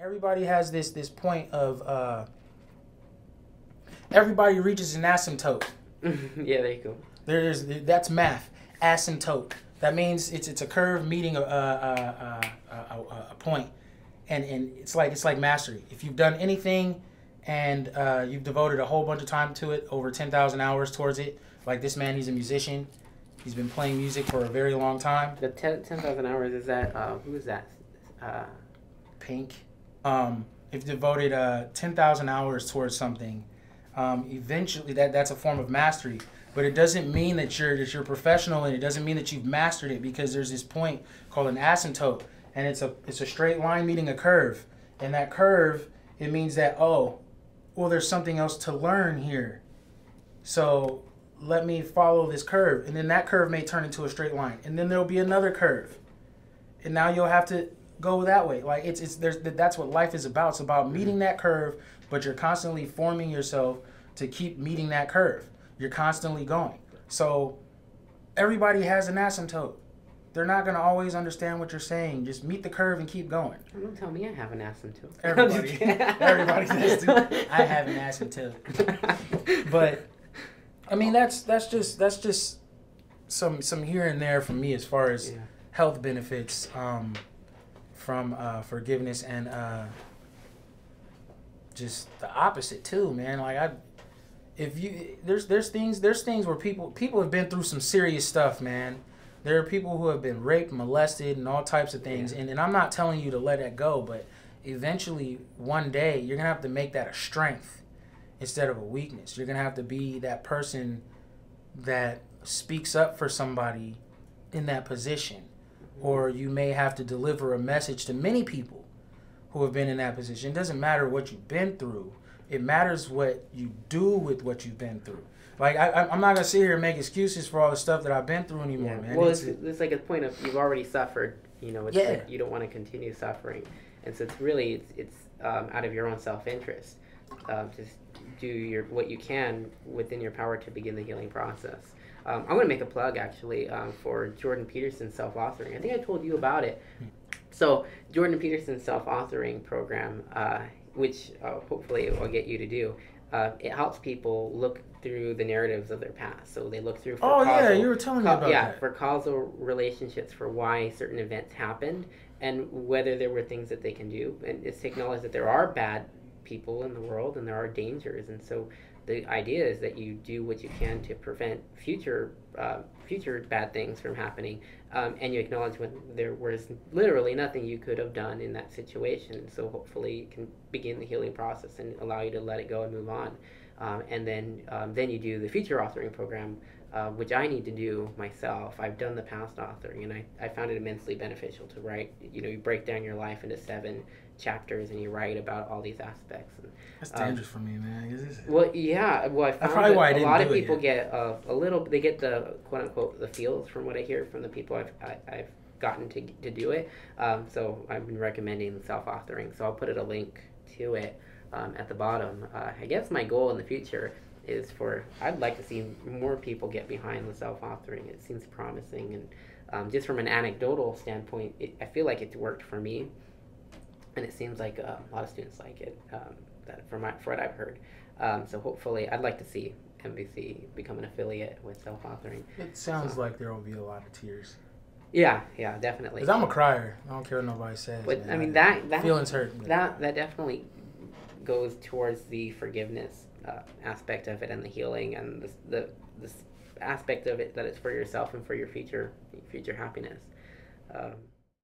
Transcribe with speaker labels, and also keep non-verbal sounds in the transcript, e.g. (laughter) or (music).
Speaker 1: Everybody has this this point of uh, everybody reaches an asymptote. (laughs)
Speaker 2: yeah, there you go.
Speaker 1: There's that's math asymptote. That means it's it's a curve meeting a a, a, a, a point, and and it's like it's like mastery. If you've done anything, and uh, you've devoted a whole bunch of time to it, over ten thousand hours towards it. Like this man, he's a musician. He's been playing music for a very long time.
Speaker 2: The 10,000 hours is that uh, who is that? Uh,
Speaker 1: Pink. Um, if devoted uh, ten thousand hours towards something, um, eventually that that's a form of mastery. But it doesn't mean that you're that you're professional, and it doesn't mean that you've mastered it because there's this point called an asymptote, and it's a it's a straight line meeting a curve, and that curve it means that oh, well there's something else to learn here, so let me follow this curve, and then that curve may turn into a straight line, and then there'll be another curve, and now you'll have to go that way. Like it's it's there's that's what life is about. It's about meeting that curve, but you're constantly forming yourself to keep meeting that curve. You're constantly going. So everybody has an asymptote. They're not gonna always understand what you're saying. Just meet the curve and keep going.
Speaker 2: don't tell me I have an asymptote. (laughs)
Speaker 1: Everybody, (laughs) everybody does too. I have an asymptote. (laughs) but I mean, that's that's just that's just some some here and there for me as far as yeah. health benefits. Um, from uh, forgiveness and uh, just the opposite too, man. Like I, if you there's there's things there's things where people people have been through some serious stuff, man. There are people who have been raped, molested, and all types of things. Yeah. And and I'm not telling you to let it go, but eventually one day you're gonna have to make that a strength instead of a weakness. You're gonna have to be that person that speaks up for somebody in that position or you may have to deliver a message to many people who have been in that position. It doesn't matter what you've been through. It matters what you do with what you've been through. Like I, am not gonna sit here and make excuses for all the stuff that I've been through anymore,
Speaker 2: yeah.
Speaker 1: man.
Speaker 2: Well, it's, it's, it's, like a point of you've already suffered. You know, it's yeah. like you don't want to continue suffering, and so it's really it's, it's um, out of your own self interest. Um, just do your what you can within your power to begin the healing process. Um, I'm going to make a plug actually um, for Jordan Peterson's self authoring. I think I told you about it. So, Jordan Peterson's self authoring program, uh, which uh, hopefully will get you to do, uh, it helps people look through the narratives of their past. So they look through.
Speaker 1: For oh causal, yeah, you were telling me about
Speaker 2: yeah,
Speaker 1: that.
Speaker 2: for causal relationships for why certain events happened and whether there were things that they can do. And it's to acknowledge that there are bad people in the world and there are dangers, and so the idea is that you do what you can to prevent future uh, future bad things from happening, um, and you acknowledge when there was literally nothing you could have done in that situation. So hopefully, it can begin the healing process and allow you to let it go and move on. Um, and then um, then you do the future authoring program, uh, which I need to do myself. I've done the past authoring, and I, I found it immensely beneficial to write. You know, you break down your life into seven chapters and you write about all these aspects. And,
Speaker 1: That's um, dangerous for me, man.
Speaker 2: Well, yeah. Well, I found
Speaker 1: probably why I
Speaker 2: a lot of
Speaker 1: people
Speaker 2: get uh, a little. They get the quote unquote the feels from what I hear from the people I've I, have i have gotten to to do it. Um, so I've been recommending self authoring. So I'll put it a link to it um, at the bottom. Uh, I guess my goal in the future is for I'd like to see more people get behind the self authoring. It seems promising and. Um, just from an anecdotal standpoint, it, I feel like it's worked for me and it seems like uh, a lot of students like it. Um, that from, my, from what I've heard. Um, so hopefully, I'd like to see MBC become an affiliate with self authoring.
Speaker 1: It sounds so, like there will be a lot of tears.
Speaker 2: Yeah, yeah, definitely.
Speaker 1: Because I'm a crier. I don't care what nobody says.
Speaker 2: But man. I mean that that
Speaker 1: feelings hurt.
Speaker 2: That that definitely goes towards the forgiveness uh, aspect of it and the healing and the the this aspect of it that it's for yourself and for your future future happiness. Um,